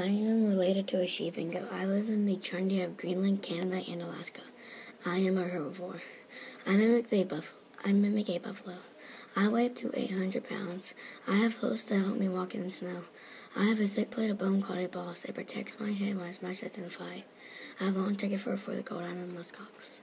I am related to a sheep and goat. I live in the tundra of Greenland, Canada, and Alaska. I am a herbivore. I mimic a buff. I mimic a buffalo. I weigh up to 800 pounds. I have hooves that help me walk in the snow. I have a thick plate of bone called a boss. It protects my head when I smash it in a fight. I have long ticket fur for the cold. I'm a muskox.